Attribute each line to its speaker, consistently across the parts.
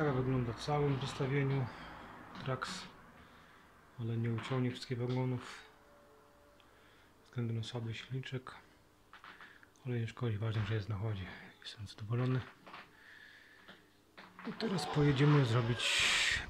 Speaker 1: Tak wygląda w całym zestawieniu Trax, ale nie uciągnie wszystkich wagonów względu na słaby silniczek, ale nie szkodzi, ważne, że jest na chodzie. Jestem zadowolony. I teraz pojedziemy zrobić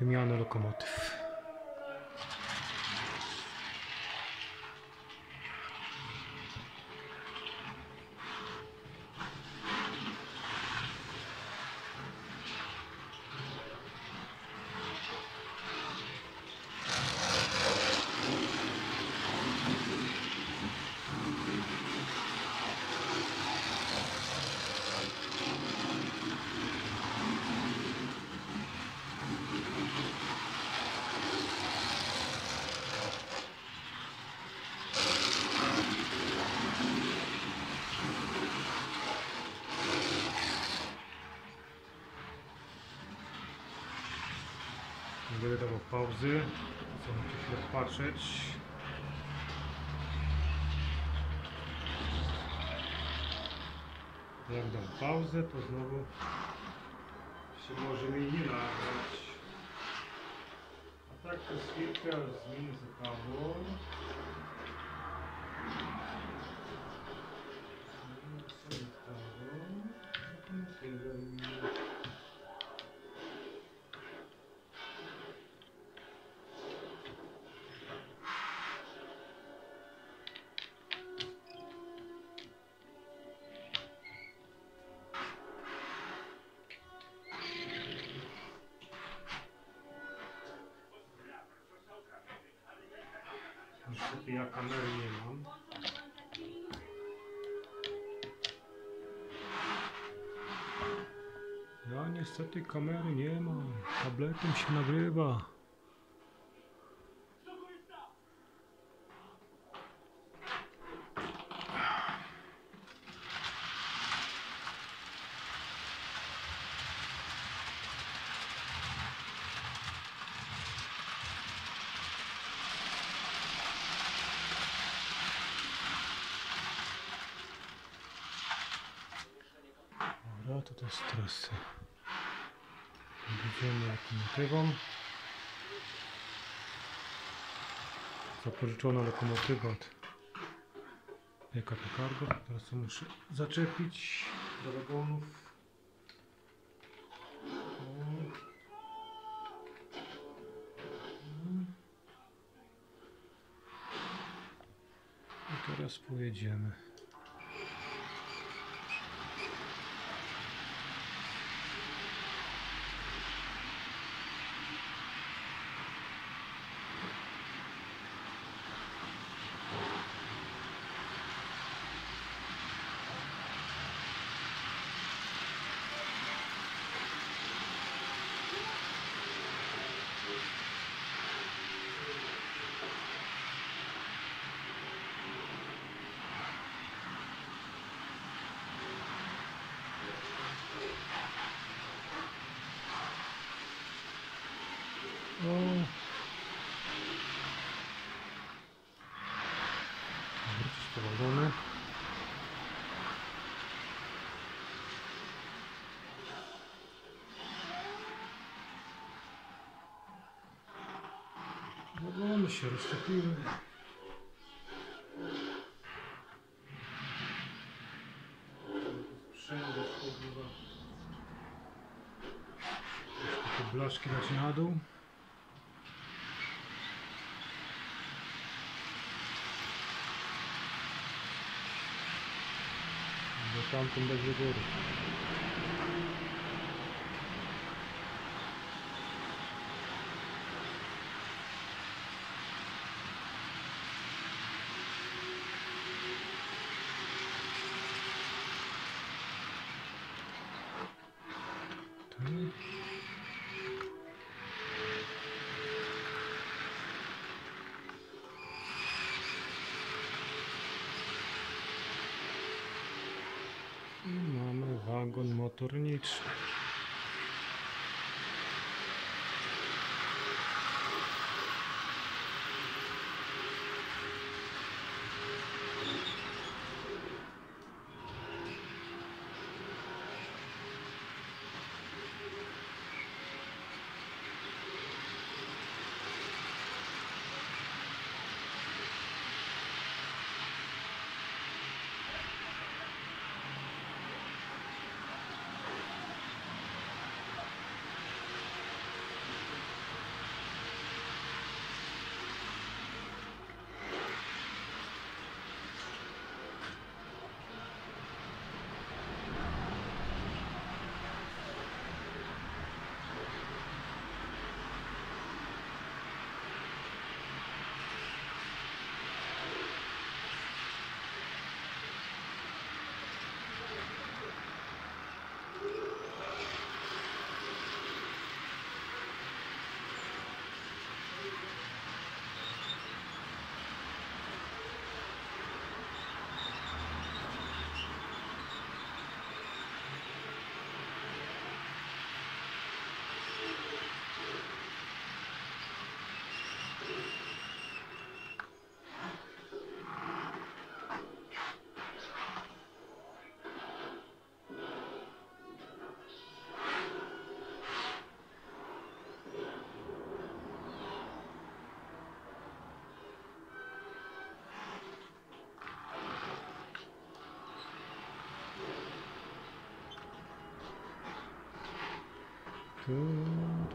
Speaker 1: wymianę lokomotyw. Dawał pauzy, co musicie chwilę patrzeć. Jak dam pauzę, to znowu się może mi nie nagrać. A tak przez chwilkę aż zmienię zakawą. Niestety ja kamery nie mam. Ja niestety kamery nie mam. Tabletem się nagrywa. Dobra, to jest trasy. Jedziemy lokomotywą. Zapożyczona lokomotywa od PKP Cargo. Teraz to muszę zaczepić do wagonów. I teraz pojedziemy. Wagony się roztopiły. Wszędzie spływa. Te blaszki dać na dół. Bo tamtym będzie góry. I mamy wagon motorniczy. Switching.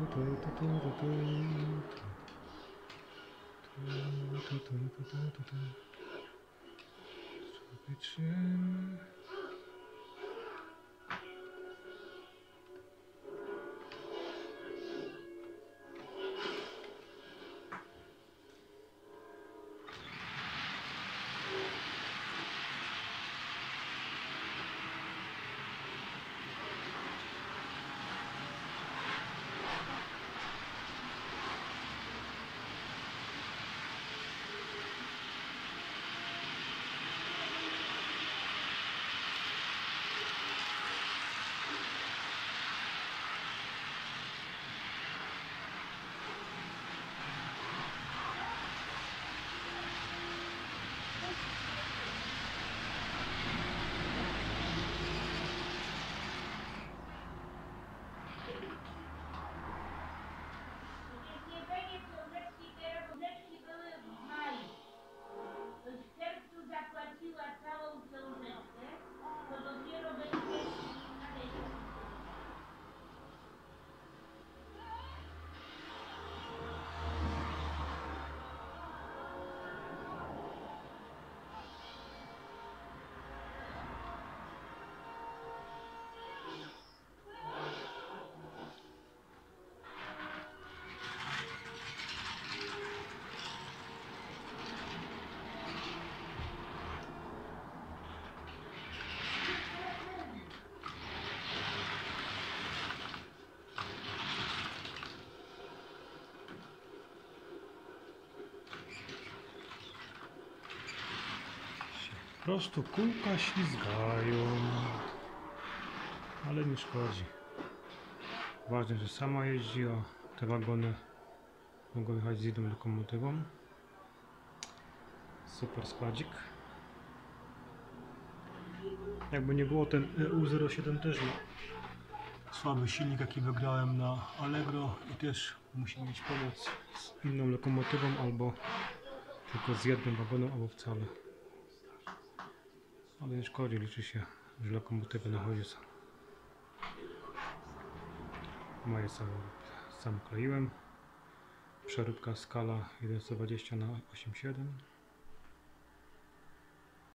Speaker 1: Prostu kółka ślizgają. Ale nie szkodzi. Ważne, że sama jeździ, a te wagony mogą jechać z jedną lokomotywą. Super składzik. Jakby nie było, ten E EU07 też ma słaby silnik, jaki wygrałem na Allegro i też musi mieć pomoc z inną lokomotywą albo tylko z jednym wagonem, albo wcale. Ale nie szkodzi, liczy się, że lokomotywy na chodzie są. Moje sam, sam kleiłem. Przeróbka skala 1120 na 87